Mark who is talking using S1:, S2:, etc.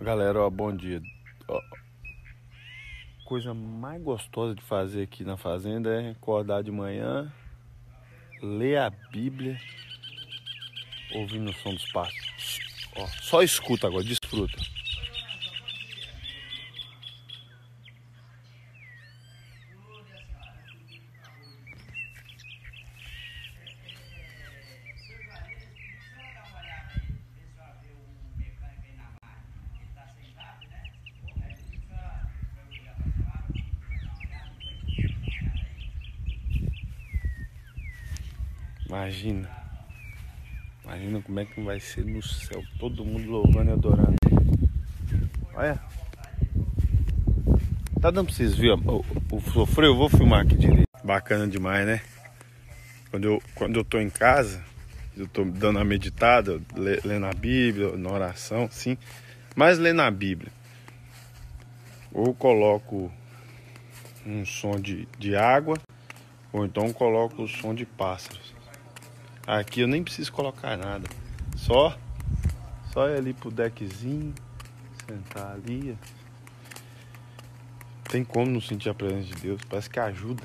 S1: Galera, ó, bom dia. Ó, coisa mais gostosa de fazer aqui na fazenda é acordar de manhã, ler a Bíblia, ouvindo o som dos pássaros. Ó, só escuta agora, desfruta. Imagina. Imagina como é que vai ser no céu. Todo mundo louvando e adorando. Olha. Tá dando pra vocês verem o, o sofrer? Eu vou filmar aqui direito. Bacana demais, né? Quando eu, quando eu tô em casa, eu tô dando a meditada, lendo a Bíblia, na oração, sim. Mas lendo a Bíblia. Ou coloco um som de, de água, ou então coloco o som de pássaros. Aqui eu nem preciso colocar nada. Só só ir ali pro deckzinho, sentar ali. Tem como não sentir a presença de Deus, parece que ajuda.